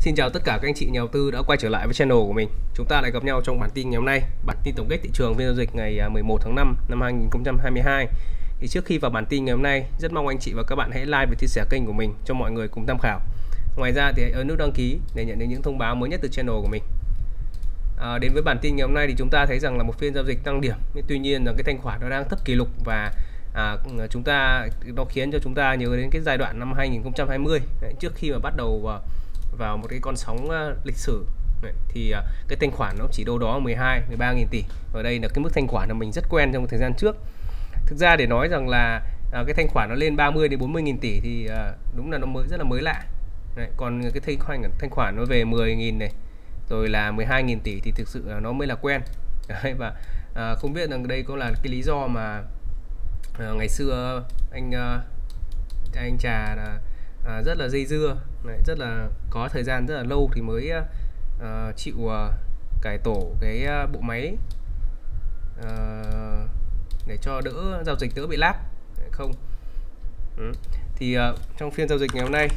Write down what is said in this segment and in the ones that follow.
Xin chào tất cả các anh chị nhà đầu tư đã quay trở lại với channel của mình. Chúng ta lại gặp nhau trong bản tin ngày hôm nay, bản tin tổng kết thị trường phiên giao dịch ngày à, 11 tháng 5 năm 2022. Thì trước khi vào bản tin ngày hôm nay, rất mong anh chị và các bạn hãy like và chia sẻ kênh của mình cho mọi người cùng tham khảo. Ngoài ra thì hãy ấn nút đăng ký để nhận được những thông báo mới nhất từ channel của mình. À, đến với bản tin ngày hôm nay thì chúng ta thấy rằng là một phiên giao dịch tăng điểm, nhưng tuy nhiên là cái thanh khoản nó đang thấp kỷ lục và à, chúng ta nó khiến cho chúng ta nhớ đến cái giai đoạn năm 2020 Đấy, trước khi mà bắt đầu uh, vào một cái con sóng ờ, lịch sử. Đấy, thì ờ, cái thanh khoản nó chỉ đâu đó 12 13 nghìn tỷ. Ở đây là cái mức thanh khoản là mình rất quen trong thời gian trước. Thực ra để nói rằng là ờ, cái thanh khoản nó lên 30 đến 40 nghìn tỷ thì đúng là nó mới rất là mới lạ. Đấy, còn cái thanh khoản thanh khoản nó về 10 nghìn này rồi là 12 nghìn tỷ thì thực sự là nó mới là quen. Đấy, và à, không biết rằng đây có là cái lý do mà à, ngày xưa anh à, anh trà là à, rất là dây dưa này, rất là có thời gian rất là lâu thì mới uh, chịu uh, cải tổ cái uh, bộ máy uh, để cho đỡ giao dịch đỡ bị lác không. Ừ. thì uh, trong phiên giao dịch ngày hôm nay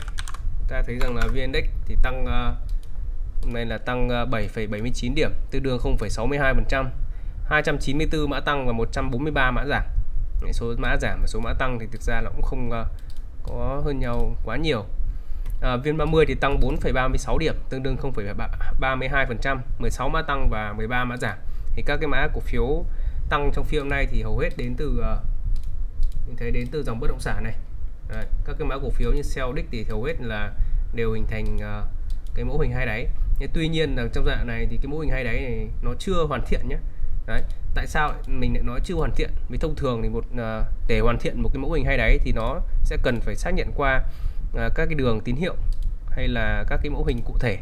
ta thấy rằng là vn index thì tăng uh, hôm nay là tăng 7,79 điểm tương đương 0,62% 294 mã tăng và 143 mã giảm. Số mã giảm và số mã tăng thì thực ra nó cũng không uh, có hơn nhau quá nhiều. Ờ, à, VN30 thì tăng 4,36 điểm tương đương 0,32% 16 mã tăng và 13 mã giảm. Thì các cái mã cổ phiếu tăng trong phiên hôm nay thì hầu hết đến từ uh, mình thấy đến từ dòng bất động sản này. Đấy, các cái mã cổ phiếu như Celtic thì hầu hết là đều hình thành uh, cái mẫu hình hai đáy. Nhưng tuy nhiên là trong dạng này thì cái mẫu hình hai đáy này nó chưa hoàn thiện nhé Đấy, tại sao mình lại nói chưa hoàn thiện. Vì thông thường thì một uh, để hoàn thiện một cái mẫu hình hai đáy thì nó sẽ cần phải xác nhận qua À, các cái đường tín hiệu hay là các cái mẫu hình cụ thể.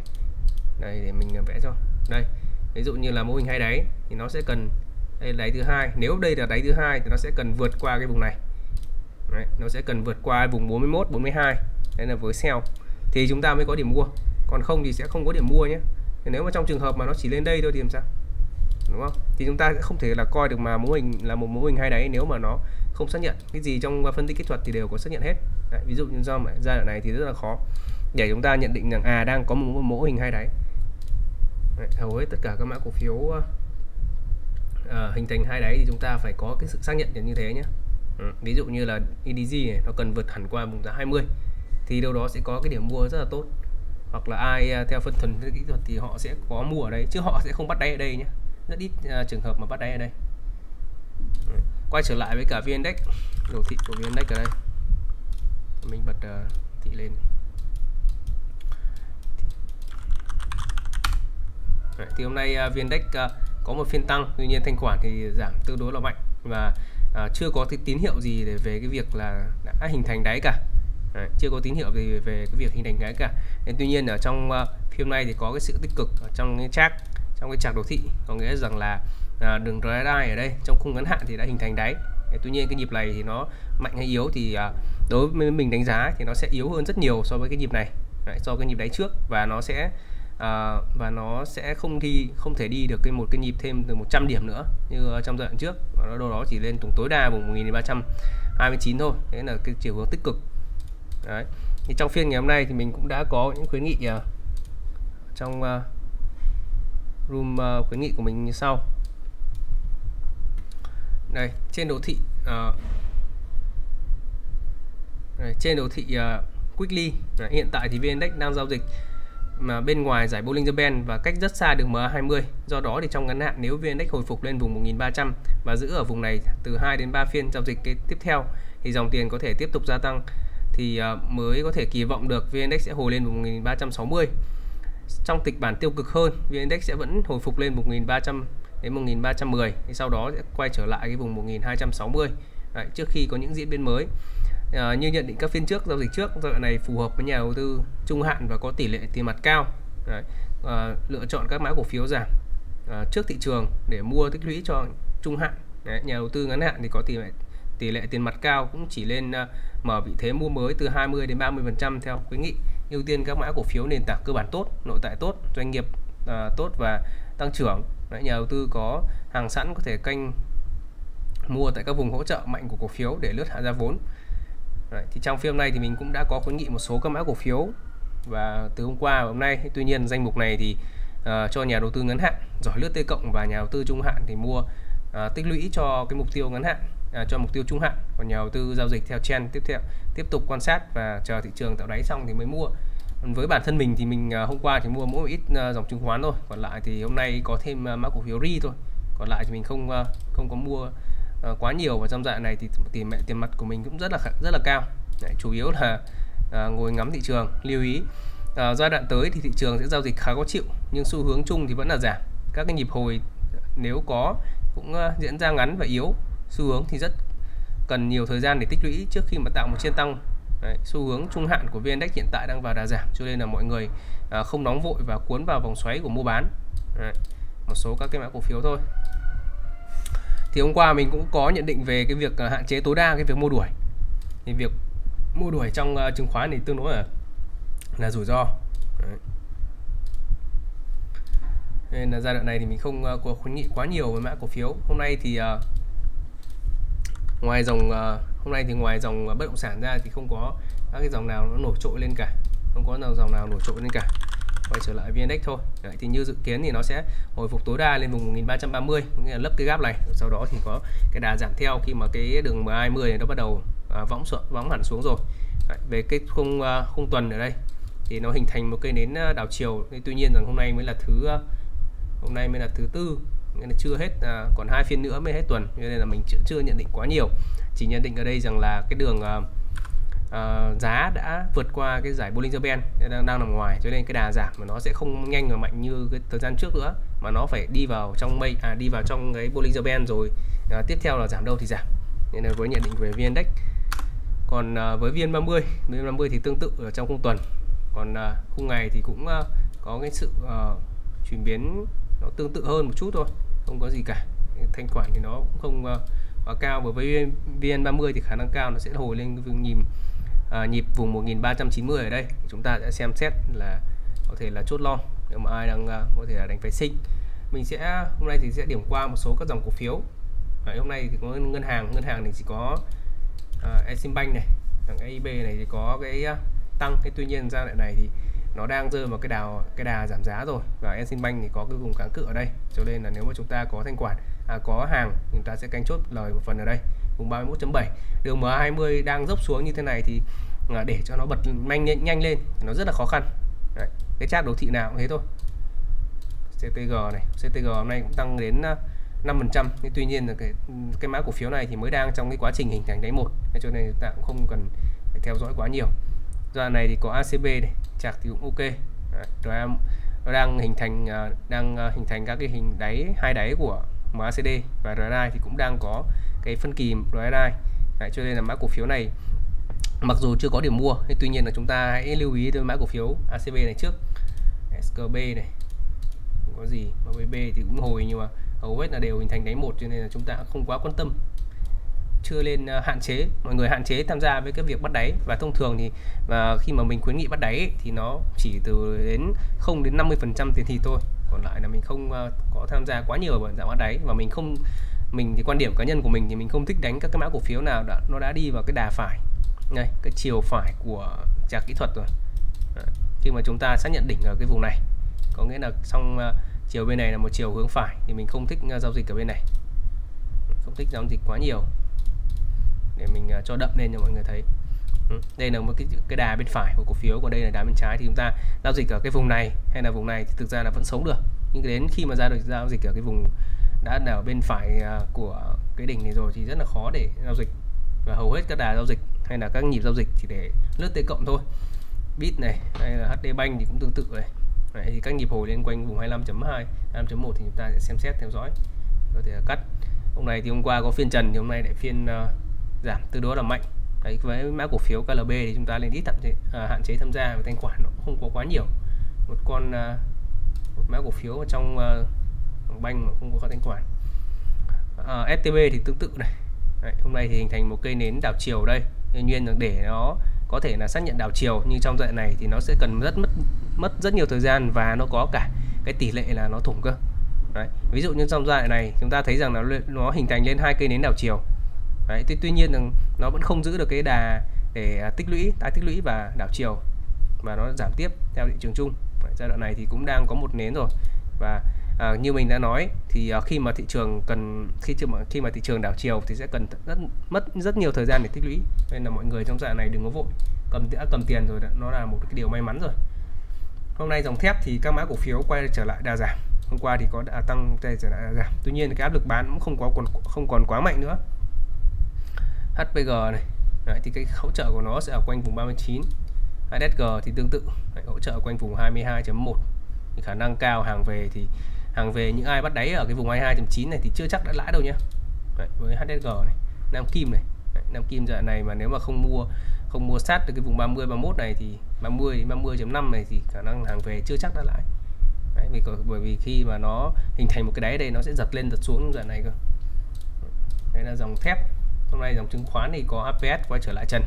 Đây để mình à, vẽ cho. Đây ví dụ như là mẫu hình hai đáy thì nó sẽ cần đây là đáy thứ hai. Nếu đây là đáy thứ hai thì nó sẽ cần vượt qua cái vùng này. Đấy, nó sẽ cần vượt qua vùng 41 42 đây là với sell thì chúng ta mới có điểm mua. Còn không thì sẽ không có điểm mua nhé. Nếu mà trong trường hợp mà nó chỉ lên đây thôi thì làm sao? Đúng không? Thì chúng ta sẽ không thể là coi được mà mô hình là một mô hình hai đáy nếu mà nó không xác nhận. Cái gì trong phân tích kỹ thuật thì đều có xác nhận hết. Đấy, ví dụ như do giai đoạn này thì rất là khó. Để chúng ta nhận định rằng à đang có một mẫu hình hai đáy Đấy, hầu hết tất cả các mã cổ phiếu uh, hình thành hai đáy thì chúng ta phải có cái sự xác nhận như thế nhé. Ừ, ví dụ như là EDG này nó cần vượt hẳn qua vùng giá 20 thì đâu đó sẽ có cái điểm mua rất là tốt. Hoặc là ai à, theo phân thuần kỹ thuật thì họ sẽ có mua ở đây chứ họ sẽ không bắt đáy ở đây nhé. Rất ít uh, trường hợp mà bắt đáy ở đây. Quay trở lại với cả vn index đồ thị của vn index ở đây mình bật ờ, uh, thị lên. Đấy, thì hôm nay ờ, uh, VNDAX uh, ờ, có một phiên tăng tuy nhiên thanh khoản thì giảm tương đối là mạnh và uh, chưa có cái tín hiệu gì để về cái việc là đã hình thành đáy cả. Đấy, chưa có tín hiệu gì về cái việc hình thành đáy cả. Nên tuy nhiên ở trong uh, phim này thì có cái sự tích cực ở trong cái chart trong cái chart đồ thị. Có nghĩa rằng là à, đường RSI ở đây trong khung ngắn hạn thì đã hình thành đáy tuy nhiên cái nhịp này thì nó mạnh hay yếu thì à, đối với mình đánh giá thì nó sẽ yếu hơn rất nhiều so với cái nhịp này. Đấy, so với cái nhịp đáy trước và nó sẽ à, và nó sẽ không đi không thể đi được cái một cái nhịp thêm từ 100 điểm nữa như trong giai đoạn trước. Nó đâu đó chỉ lên tổng tối đa vùng 1329 thôi. Đấy là cái chiều hướng tích cực. Đấy thì trong phiên ngày hôm nay thì mình cũng đã có những khuyến nghị uh, trong uh, room uh, khuyến nghị của mình như sau đây trên đồ thị ờ, uh, đây, trên đồ thị uh, quickly. Đấy, hiện tại thì vn index đang giao dịch mà bên ngoài giải Bollinger Band và cách rất xa đường MA20 do đó thì trong ngắn hạn nếu vn index hồi phục lên vùng 1300 và giữ ở vùng này từ 2 đến 3 phiên giao dịch cái tiếp theo thì dòng tiền có thể tiếp tục gia tăng thì ờ, mới có thể kỳ vọng được vn index sẽ hồi lên vùng 1360 trong kịch bản tiêu cực hơn VN Index sẽ vẫn hồi phục lên 1300 đến 1310 thì sau đó sẽ quay trở lại cái vùng 1260 Đấy, trước khi có những diễn biến mới. À, như nhận định các phiên trước giao dịch trước giai đoạn này phù hợp với nhà đầu tư trung hạn và có tỷ lệ tiền mặt cao. Đấy, à, lựa chọn các mã cổ phiếu giảm à, trước thị trường để mua tích lũy cho trung hạn. Đấy, nhà đầu tư ngắn hạn thì có tỷ lệ tỷ lệ tiền mặt cao cũng chỉ lên à, mở vị thế mua mới từ 20 đến 30 phần trăm theo khuyến nghị. Ưu tiên các mã cổ phiếu nền tảng cơ bản tốt nội tại tốt doanh nghiệp à, tốt và tăng trưởng. Đấy, nhà đầu tư có hàng sẵn có thể canh mua tại các vùng hỗ trợ mạnh của cổ phiếu để lướt hạ giá vốn. Đấy, thì trong phim này thì mình cũng đã có khuyến nghị một số các mã cổ phiếu. Và từ hôm qua và hôm nay tuy nhiên danh mục này thì uh, cho nhà đầu tư ngắn hạn giỏi lướt T cộng và nhà đầu tư trung hạn thì mua uh, tích lũy cho cái mục tiêu ngắn hạn uh, cho mục tiêu trung hạn. Còn nhà đầu tư giao dịch theo trend tiếp theo tiếp tục quan sát và chờ thị trường tạo đáy xong thì mới mua với bản thân mình thì mình à, hôm qua chỉ mua mỗi ít à, dòng chứng khoán thôi. Còn lại thì hôm nay có thêm à, mã cổ phiếu ri thôi. Còn lại thì mình không không có mua quá nhiều và trong dạng này thì tiền mẹ tiền mặt của mình cũng rất là rất là cao. Đấy, chủ yếu là ngồi ngắm thị trường lưu ý. Giai đoạn tới thì thị trường sẽ giao dịch khá có chịu nhưng xu hướng chung thì vẫn là giảm. Các cái nhịp hồi nếu có cũng diễn ra ngắn và yếu xu hướng thì rất cần nhiều thời gian để tích lũy trước khi mà tạo một chiên tăng. Đấy, xu hướng trung hạn của VN Index hiện tại đang vào đà giảm cho nên là mọi người à, không nóng vội và cuốn vào vòng xoáy của mua bán. Đấy, một số các cái mã cổ phiếu thôi. Thì hôm qua mình cũng có nhận định về cái việc à, hạn chế tối đa cái việc mua đuổi. Thì việc mua đuổi trong uh, chứng khoán thì tương đối là là rủi ro. Đấy. nên là giai đoạn này thì mình không uh, có khuyến nghị quá nhiều với mã cổ phiếu. Hôm nay thì uh, ngoài dòng uh, hôm nay thì ngoài dòng à, bất động sản ra thì không có các cái dòng nào nó nổi trội lên cả. Không có nào dòng nào nổi trội lên cả. Quay trở lại VN Index thôi. Đấy, thì như dự kiến thì nó sẽ hồi phục tối đa lên vùng 1330 nghĩa là lấp cái gap này. Sau đó thì có cái đà giảm theo khi mà cái đường MA20 này nó bắt đầu à, võng xuống võng hẳn xuống rồi. Đấy, về cái khung uh, khung tuần ở đây thì nó hình thành một cây nến à, đảo chiều. Tuy nhiên rằng hôm nay mới là thứ hôm nay mới là thứ tư nên là chưa hết à, còn hai phiên nữa mới hết tuần. Nên là mình chưa, chưa nhận định quá nhiều chỉ nhận định ở đây rằng là cái đường uh, uh, giá đã vượt qua cái giải Bollinger Band đang đang nằm ngoài cho nên cái đà giảm mà nó sẽ không nhanh và mạnh như cái thời gian trước nữa mà nó phải đi vào trong mây à đi vào trong cái Bollinger Band rồi uh, tiếp theo là giảm đâu thì giảm. Nên là với nhận định về VN Index. Còn uh, với VN30 VN30 thì tương tự ở trong khung tuần. Còn uh, khung ngày thì cũng uh, có cái sự uh, chuyển biến nó tương tự hơn một chút thôi không có gì cả. Thanh khoản thì nó cũng không uh, quá cao bởi với VN30 thì khả năng cao nó sẽ hồi lên vùng nhịp à, nhịp vùng 1390 ở đây. Chúng ta sẽ xem xét là có thể là chốt long. Nếu mà ai đang à, có thể là đánh phái sinh mình sẽ hôm nay thì sẽ điểm qua một số các dòng cổ phiếu. Đấy, hôm nay thì có ngân hàng ngân hàng thì chỉ có à, uh, Eximbank này thằng AIB này thì có cái uh, tăng. Cái tuy nhiên ra lại này thì nó đang rơi vào cái đào cái đà giảm giá rồi. Và Eximbank thì có cái vùng kháng cự ở đây. Cho nên là nếu mà chúng ta có thanh khoản à, có hàng chúng ta sẽ canh chốt lời một phần ở đây vùng 31.7 đường MA20 đang dốc xuống như thế này thì à, để cho nó bật nhanh nhanh lên nó rất là khó khăn. Đấy, cái chart đồ thị nào cũng thế thôi. CTG này CTG hôm nay cũng tăng đến à, 5% nhưng tuy nhiên là cái cái mã cổ phiếu này thì mới đang trong cái quá trình hình thành đáy một. Cho nên chúng ta cũng không cần phải theo dõi quá nhiều. Đoạn này thì có ACB này chạc thì cũng ok. Rồi nó đang hình thành à, đang à, hình thành các cái hình đáy hai đáy của MACD và RSI thì cũng đang có cái phân kỳ RSI Đấy, cho nên là mã cổ phiếu này mặc dù chưa có điểm mua nhưng tuy nhiên là chúng ta hãy lưu ý tới mã cổ phiếu ACB này trước. SKB này không có gì. MBB thì cũng hồi nhưng mà hầu hết là đều hình thành đáy một cho nên là chúng ta không quá quan tâm chưa lên à, hạn chế. Mọi người hạn chế tham gia với cái việc bắt đáy. Và thông thường thì và khi mà mình khuyến nghị bắt đáy ấy, thì nó chỉ từ đến 0 đến 50 phần trăm tiền thì thôi. Còn lại là mình không à, có tham gia quá nhiều vào dạng bắt đáy. Và mình không mình thì quan điểm cá nhân của mình thì mình không thích đánh các cái mã cổ phiếu nào đã nó đã đi vào cái đà phải. Này cái chiều phải của trà kỹ thuật rồi. Đấy. khi mà chúng ta xác nhận đỉnh ở cái vùng này. Có nghĩa là xong uh, chiều bên này là một chiều hướng phải thì mình không thích uh, giao dịch ở bên này. Không thích giao dịch quá nhiều để mình à, cho đậm lên cho mọi người thấy. Ừ, đây là một cái cái đà bên phải của cổ phiếu còn đây là đà bên trái thì chúng ta giao dịch ở cái vùng này hay là vùng này thì thực ra là vẫn sống được. Nhưng đến khi mà ra được giao dịch ở cái vùng đã ở bên phải à, của cái đỉnh này rồi thì rất là khó để giao dịch. Và hầu hết các đà giao dịch hay là các nhịp giao dịch chỉ để lướt T cộng thôi. Bit này hay là HD Bank thì cũng tương tự này. Đấy, thì các nhịp hồi lên quanh vùng 25.2 25.1 thì chúng ta sẽ xem xét theo dõi. Có thể cắt. Hôm nay thì hôm qua có phiên trần thì hôm nay lại phiên uh, giảm tương đối là mạnh. Đấy, với mã cổ phiếu KLB thì chúng ta lên ít thậm chế, à, hạn chế tham gia và thanh khoản nó không có quá nhiều. Một con à, một mã cổ phiếu ở trong à, banh mà không có thanh khoản. À, STB thì tương tự này. Đấy, hôm nay thì hình thành một cây nến đảo chiều đây. Tuy nhiên là để nó có thể là xác nhận đảo chiều nhưng trong đoạn này thì nó sẽ cần rất mất mất rất nhiều thời gian và nó có cả cái tỷ lệ là nó thủng cơ. Đấy. ví dụ như trong giai đoạn này chúng ta thấy rằng là nó hình thành lên hai cây nến đảo chiều. Đấy. Thì, tuy nhiên rằng nó vẫn không giữ được cái đà để à, tích lũy tái tích lũy và đảo chiều và nó giảm tiếp theo thị trường chung. Giai đoạn này thì cũng đang có một nến rồi. Và à, như mình đã nói thì à, khi mà thị trường cần khi mà khi mà thị trường đảo chiều thì sẽ cần rất mất rất nhiều thời gian để tích lũy. Nên là mọi người trong giai đoạn này đừng có vội. Cầm đã cầm tiền rồi nó là một cái điều may mắn rồi. Hôm nay dòng thép thì các mã cổ phiếu quay trở lại đà giảm. Hôm qua thì có đã tăng đây trở lại đà giảm. Tuy nhiên cái áp lực bán cũng không có còn không còn quá mạnh nữa. HPG này. Đấy, thì cái hỗ trợ của nó sẽ ở quanh vùng 39 HSG thì tương tự. Đấy, hỗ trợ quanh vùng 22.1 thì khả năng cao hàng về thì hàng về những ai bắt đáy ở cái vùng 22.9 này thì chưa chắc đã lãi đâu nhé Đấy, với HSG này Nam Kim này. Đấy, Nam Kim giờ này mà nếu mà không mua không mua sát được cái vùng 30 31 này thì 30 đến 30.5 này thì khả năng hàng về chưa chắc đã lãi Đấy, vì bởi vì khi mà nó hình thành một cái đáy đây nó sẽ giật lên giật xuống giờ này cơ. Đấy là dòng thép hôm nay dòng chứng khoán thì có APS quay trở lại trần.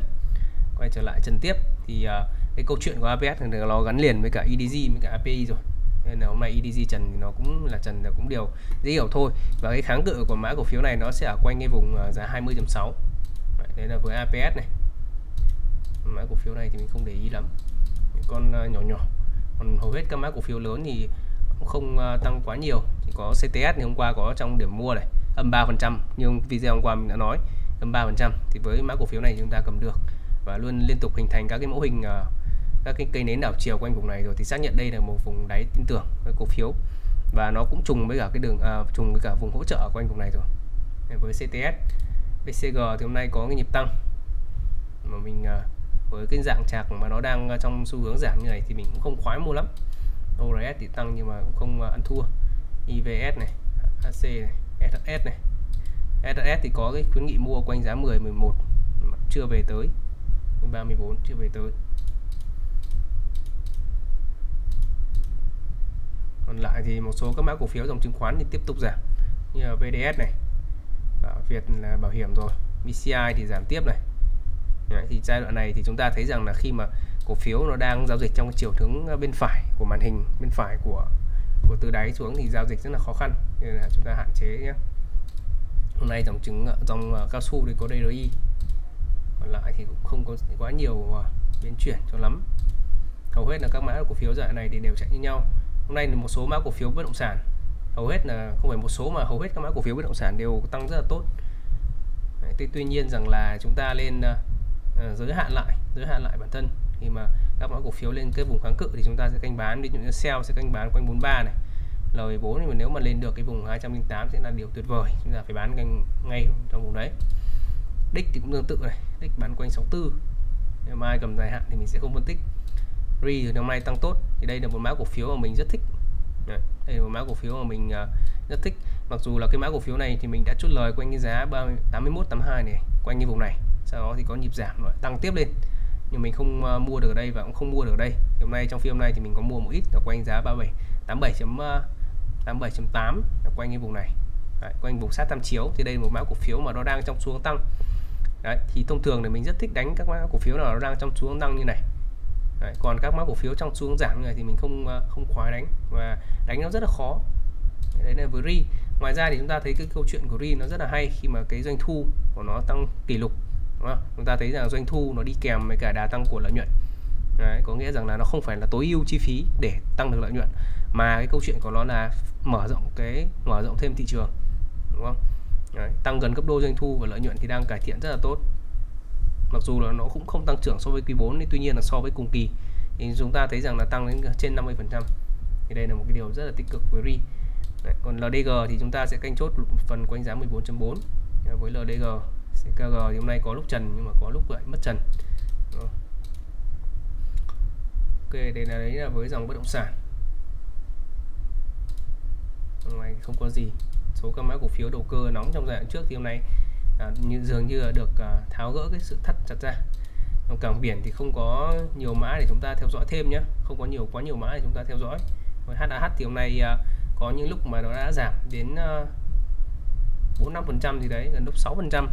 Quay trở lại trần tiếp. Thì uh, cái câu chuyện của APS thì nó gắn liền với cả EDG với cả API rồi. Nên là hôm nay EDG trần thì nó cũng là trần là cũng điều dễ hiểu thôi. Và cái kháng cự của mã cổ phiếu này nó sẽ ở quanh cái vùng à, giá 20.6 đấy là với APS này. Mã cổ phiếu này thì mình không để ý lắm. Con uh, nhỏ nhỏ. Còn hầu hết các mã cổ phiếu lớn thì cũng không uh, tăng quá nhiều. Chỉ có CTS thì hôm qua có trong điểm mua này âm 3% nhưng video hôm qua mình đã nói âm 3% thì với mã cổ phiếu này chúng ta cầm được và luôn liên tục hình thành các cái mẫu hình ờ, các cái cây nến đảo chiều quanh vùng này rồi thì xác nhận đây là một vùng đáy tin tưởng với cổ phiếu. Và nó cũng trùng với cả cái đường à, trùng với cả vùng hỗ trợ ở quanh vùng này rồi. Với CTS BCG thì hôm nay có cái nhịp tăng. Mà mình ờ, với cái dạng chạc mà nó đang trong xu hướng giảm như này thì mình cũng không khoái mua lắm. ORS thì tăng nhưng mà cũng không ăn thua. IVS này AC này SHS này. SHS thì có cái khuyến nghị mua quanh giá 10 11 chưa về tới. 34 chưa về tới. Còn lại thì một số các mã cổ phiếu dòng chứng khoán thì tiếp tục giảm. Như là VDS này Bảo Việt là bảo hiểm rồi BCI thì giảm tiếp này. Đấy, thì giai đoạn này thì chúng ta thấy rằng là khi mà cổ phiếu nó đang giao dịch trong chiều hướng ờ, bên phải của màn hình bên phải của của từ đáy xuống thì giao dịch rất là khó khăn. Nên là chúng ta hạn chế nhé hôm nay dòng chứng dòng uh, cao su thì có DRI còn lại thì cũng không có quá nhiều uh, biến chuyển cho lắm. Hầu hết là các mã cổ phiếu dạng này thì đều chạy như nhau. Hôm nay thì một số mã cổ phiếu bất động sản. Hầu hết là không phải một số mà hầu hết các mã cổ phiếu bất động sản đều tăng rất là tốt. Đấy, tuy nhiên rằng là chúng ta lên uh, giới hạn lại giới hạn lại bản thân. Khi mà các mã cổ phiếu lên cái vùng kháng cự thì chúng ta sẽ canh bán ví dụ như sell sẽ canh bán quanh 43 này lời 4 thì nếu mà lên được cái vùng 208 sẽ là điều tuyệt vời. Chúng ta phải bán ngay, ngay trong vùng đấy. Đích thì cũng tương tự này đích bán quanh 64 ngày mai cầm dài hạn thì mình sẽ không phân tích. Ri thì năm nay tăng tốt thì đây là một mã cổ phiếu mà mình rất thích. Đây là một mã cổ phiếu mà mình uh, rất thích. Mặc dù là cái mã cổ phiếu này thì mình đã chốt lời quanh cái giá 30, 81 82 này quanh cái vùng này. Sau đó thì có nhịp giảm rồi tăng tiếp lên. Nhưng mình không uh, mua được ở đây và cũng không mua được ở đây. Hôm nay trong phiên này thì mình có mua một ít ở quanh giá 37 87 87.8 quanh cái vùng này. Đấy, quanh vùng sát tam chiếu thì đây là một mã cổ phiếu mà nó đang trong xuống tăng. Đấy, thì thông thường thì mình rất thích đánh các mã cổ phiếu nào nó đang trong xuống tăng như này. Đấy, còn các mã cổ phiếu trong xuống giảm như này thì mình không à, không khoái đánh và đánh nó rất là khó. Đấy là với ri ngoài ra thì chúng ta thấy cái câu chuyện của ri nó rất là hay khi mà cái doanh thu của nó tăng kỷ lục đúng không? chúng ta thấy rằng doanh thu nó đi kèm với cả đà tăng của lợi nhuận. Đấy, có nghĩa rằng là nó không phải là tối ưu chi phí để tăng được lợi nhuận mà cái câu chuyện của nó là mở rộng cái mở rộng thêm thị trường đúng không? Đấy, tăng gần gấp đôi doanh thu và lợi nhuận thì đang cải thiện rất là tốt. Mặc dù là nó cũng không tăng trưởng so với quý 4 nhưng tuy nhiên là so với cùng kỳ. Thì chúng ta thấy rằng là tăng đến trên 50 phần trăm. Thì đây là một cái điều rất là tích cực với ri. Đấy, còn LDG thì chúng ta sẽ canh chốt phần quanh giá 14.4 với LDG CKG thì hôm nay có lúc trần nhưng mà có lúc lại mất trần. Ok đây là đấy là với dòng bất động sản ngoài không có gì. Số các mã cổ phiếu đầu cơ nóng trong giai đoạn trước thì hôm nay à, như dường như là được à, tháo gỡ cái sự thắt chặt ra. Trong cảng biển thì không có nhiều mã để chúng ta theo dõi thêm nhé không có nhiều quá nhiều mã để chúng ta theo dõi. Với HAH thì hôm nay à, có những lúc mà nó đã giảm đến à, 4 5 phần trăm gì đấy gần lúc 6 phần trăm.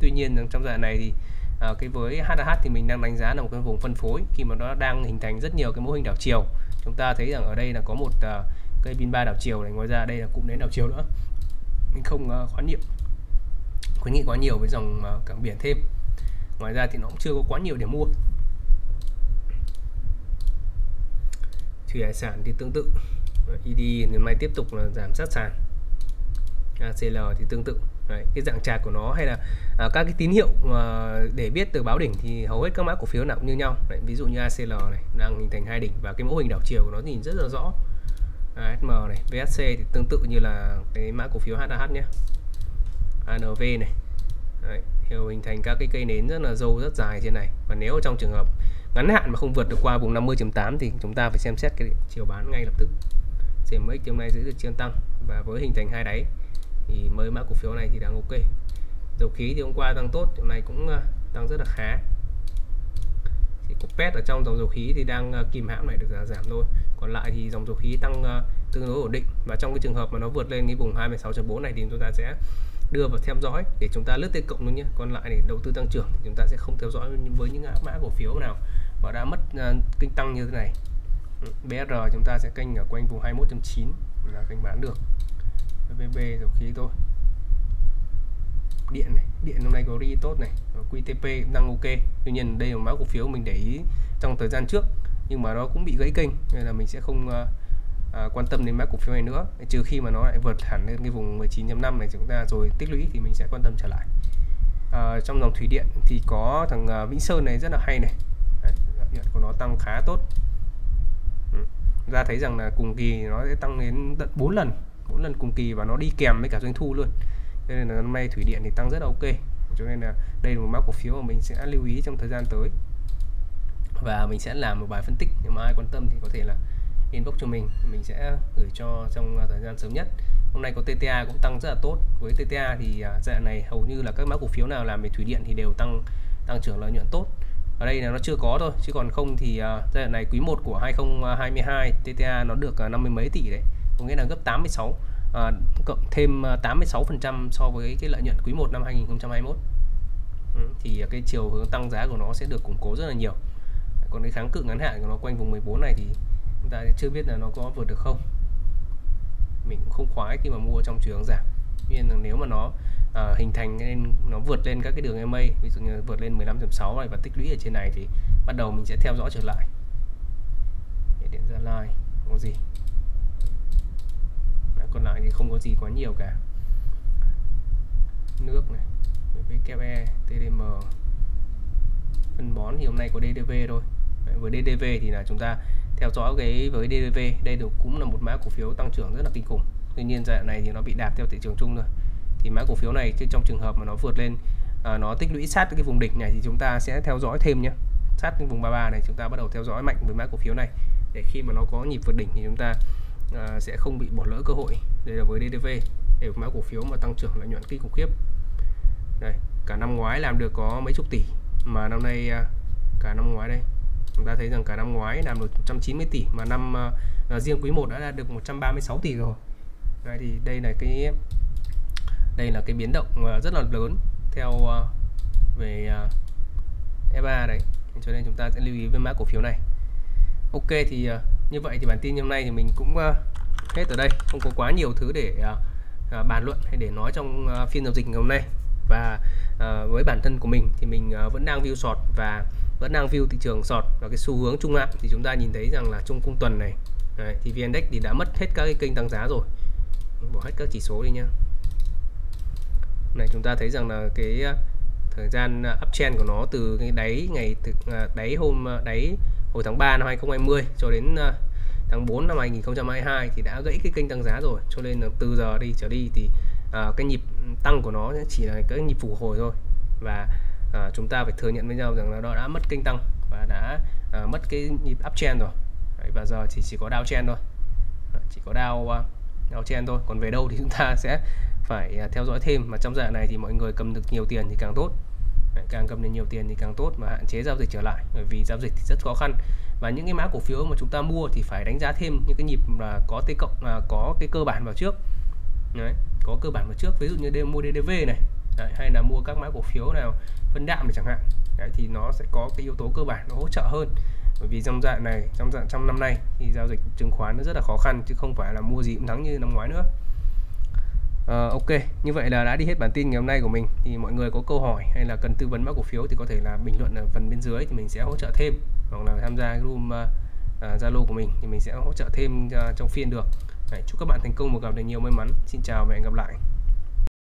Tuy nhiên trong giai đoạn này thì à, cái với HAH thì mình đang đánh giá là một cái vùng phân phối khi mà nó đang hình thành rất nhiều cái mô hình đảo chiều. Chúng ta thấy rằng ở đây là có một à, cây pin ba đảo chiều này ngoài ra đây là cụm đến đảo chiều nữa. Mình không ờ, uh, khoán niệm. Khuyến nghị quá nhiều với dòng uh, cảng biển thêm. Ngoài ra thì nó cũng chưa có quá nhiều để mua. Thủy hải sản thì tương tự. ED ngày mai tiếp tục là giảm sát sàn. ACL thì tương tự. Đấy, cái dạng trạc của nó hay là à, các cái tín hiệu mà để biết từ báo đỉnh thì hầu hết các mã cổ phiếu nào cũng như nhau. Đấy, ví dụ như ACL này đang hình thành hai đỉnh và cái mẫu hình đảo chiều của nó nhìn rất là rõ. À, ASM này VSC thì tương tự như là cái mã cổ phiếu HAH nhé. ANV này. Đấy, hiểu hình thành các cái cây nến rất là dâu rất dài trên này. Và nếu trong trường hợp ngắn hạn mà không vượt được qua vùng 50.8 thì chúng ta phải xem xét cái chiều bán ngay lập tức. CMX hôm nay giữ được chiên tăng. Và với hình thành hai đáy thì mới mã cổ phiếu này thì đang ok. Dầu khí thì hôm qua tăng tốt hôm nay cũng à, tăng rất là khá. Thì có pet ở trong dòng dầu khí thì đang à, kìm hãm này được giảm thôi còn lại thì dòng dầu khí tăng uh, tương đối ổn định. Và trong cái trường hợp mà nó vượt lên cái vùng 26.4 này thì chúng ta sẽ đưa vào theo dõi để chúng ta lướt tới cộng luôn nhé. Còn lại để đầu tư tăng trưởng thì chúng ta sẽ không theo dõi với những mã cổ phiếu nào mà đã mất uh, kinh tăng như thế này. BR chúng ta sẽ kênh ở quanh vùng 21.9 là kênh bán được. VB dầu khí thôi. Điện này điện hôm nay có ri tốt này. QTP cũng đang ok. Tuy nhiên đây là mã cổ phiếu mình để ý trong thời gian trước nhưng mà nó cũng bị gãy kênh nên là mình sẽ không uh, à, quan tâm đến mã cổ phiếu này nữa. Trừ khi mà nó lại vượt hẳn lên cái vùng 19.5 này chúng ta rồi tích lũy thì mình sẽ quan tâm trở lại. À, trong dòng thủy điện thì có thằng uh, Vĩnh Sơn này rất là hay này. Đấy, nhuận của nó tăng khá tốt. Ừ. ra thấy rằng là cùng kỳ nó sẽ tăng đến tận 4 lần 4 lần cùng kỳ và nó đi kèm với cả doanh thu luôn. Cho nên là năm nay thủy điện thì tăng rất là ok. Cho nên là đây là một mã cổ phiếu mà mình sẽ lưu ý trong thời gian tới và mình sẽ làm một bài phân tích nếu mà ai quan tâm thì có thể là inbox cho mình. Mình sẽ gửi cho trong à, thời gian sớm nhất. Hôm nay có TTA cũng tăng rất là tốt. Với TTA thì à, giai đoạn này hầu như là các mã cổ phiếu nào làm về thủy điện thì đều tăng tăng trưởng lợi nhuận tốt. Ở đây là nó chưa có thôi chứ còn không thì à, giai đoạn này quý 1 của 2022 TTA nó được năm 50 mấy tỷ đấy. Có nghĩa là gấp 86 à, cộng thêm 86 phần trăm so với cái lợi nhuận quý 1 năm 2021 ừ, thì cái chiều hướng tăng giá của nó sẽ được củng cố rất là nhiều còn cái kháng cự ngắn hạn của nó quanh vùng 14 này thì chúng ta chưa biết là nó có vượt được không. Mình cũng không khoái khi mà mua trong trường giảm. Nhưng nhiên là nếu mà nó à, hình thành nên nó vượt lên các cái đường ema ví dụ như vượt lên 15.6 này và tích lũy ở trên này thì bắt đầu mình sẽ theo dõi trở lại. Điện gia lai có gì? Đã, còn lại thì không có gì quá nhiều cả. Nước này WE TDM phân bón thì hôm nay có DDV thôi với DDV thì là chúng ta theo dõi cái với DDV đây được cũng là một mã cổ phiếu tăng trưởng rất là kinh khủng. Tuy nhiên giai đoạn này thì nó bị đạp theo thị trường chung rồi. Thì mã cổ phiếu này trong trường hợp mà nó vượt lên à, nó tích lũy sát cái vùng đỉnh này thì chúng ta sẽ theo dõi thêm nhé sát cái vùng 33 này chúng ta bắt đầu theo dõi mạnh với mã cổ phiếu này. Để khi mà nó có nhịp vượt đỉnh thì chúng ta à, sẽ không bị bỏ lỡ cơ hội. Đây là với DDV để mã cổ phiếu mà tăng trưởng lợi nhuận kinh khủng khiếp. Đây cả năm ngoái làm được có mấy chục tỷ mà năm nay à, cả năm ngoái đây chúng ta thấy rằng cả năm ngoái làm được 190 tỷ mà năm uh, riêng quý 1 đã đạt được 136 tỷ rồi. Đây thì đây là cái đây là cái biến động uh, rất là lớn theo uh, về e uh, FA đấy. Cho nên chúng ta sẽ lưu ý với mã cổ phiếu này. Ok thì uh, như vậy thì bản tin hôm nay thì mình cũng uh, hết ở đây. Không có quá nhiều thứ để uh, uh, bàn luận hay để nói trong uh, phiên giao dịch ngày hôm nay. Và uh, với bản thân của mình thì mình uh, vẫn đang view short và vẫn đang view thị trường sọt và cái xu hướng trung hạn thì chúng ta nhìn thấy rằng là trong cung tuần này đấy, thì VN Index thì đã mất hết các cái kênh tăng giá rồi. Bỏ hết các chỉ số đi nhá. Này chúng ta thấy rằng là cái à, thời gian à, uptrend của nó từ cái đáy ngày thực à, đáy hôm đáy hồi tháng 3 năm 2020 cho đến tháng 4 năm 2022 thì đã gãy cái kênh tăng giá rồi. Cho nên là từ giờ đi trở đi thì à, cái nhịp tăng của nó chỉ là cái nhịp phục hồi thôi. Và à, chúng ta phải thừa nhận với nhau rằng là nó đã mất kênh tăng và đã à, mất cái nhịp uptrend rồi. Đấy, và giờ thì chỉ có downtrend thôi. Chỉ có down downtrend à, à, thôi. Còn về đâu thì chúng ta sẽ phải à, theo dõi thêm. Mà trong dạng này thì mọi người cầm được nhiều tiền thì càng tốt. Đấy, càng cầm được nhiều tiền thì càng tốt mà hạn chế giao dịch trở lại. Bởi vì giao dịch thì rất khó khăn. Và những cái mã cổ phiếu mà chúng ta mua thì phải đánh giá thêm những cái nhịp là có tê cộng là có cái cơ bản vào trước. Đấy, có cơ bản vào trước. Ví dụ như mua DDV này. Đấy, hay là mua các mã cổ phiếu nào phân đạm này chẳng hạn. Đấy, thì nó sẽ có cái yếu tố cơ bản nó hỗ trợ hơn. Bởi vì trong dạng này trong dạng trong năm nay thì giao dịch chứng khoán nó rất là khó khăn chứ không phải là mua gì cũng thắng như năm ngoái nữa. À, ok như vậy là đã đi hết bản tin ngày hôm nay của mình. Thì mọi người có câu hỏi hay là cần tư vấn mã cổ phiếu thì có thể là bình luận ở phần bên dưới thì mình sẽ hỗ trợ thêm. Hoặc là tham gia room uh, Zalo của mình thì mình sẽ hỗ trợ thêm trong phiên được. Đấy, chúc các bạn thành công và gặp được nhiều may mắn. Xin chào và hẹn gặp lại.